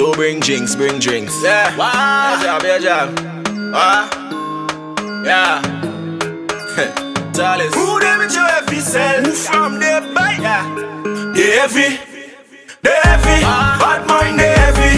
Do bring drinks, bring drinks. Yeah. Wow. Yeah. job, good job. Uh, yeah. Tallis. Who them with your heavy self? I'm the Yeah. The heavy. The heavy. Uh, Bad mind, the heavy.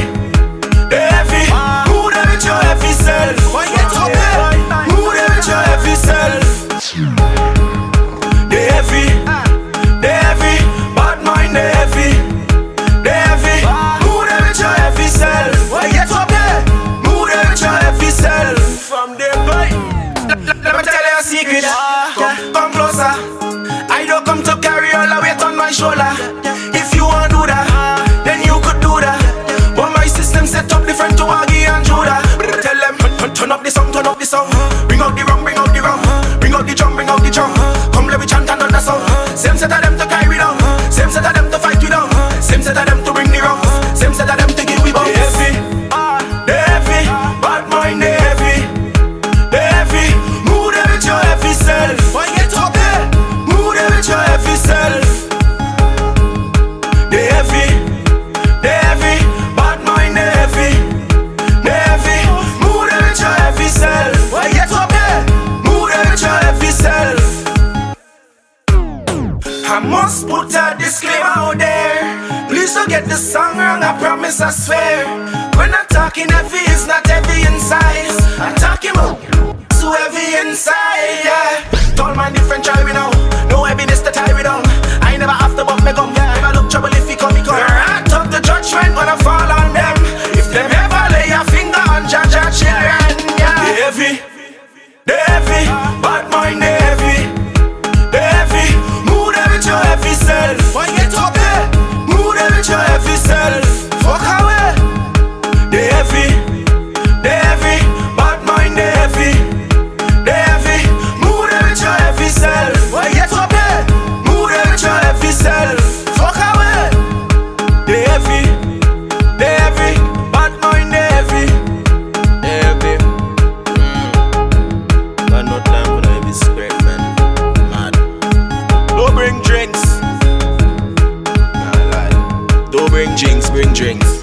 controller. If you want do that, then you could do that. But my system set up different to Aggie and Judah. Tell them, turn up the song, turn up the song, bring out the must put a disclaimer out there. Please don't get the song wrong, I promise, I swear. We're not talking heavy, it's not heavy in size. drinks.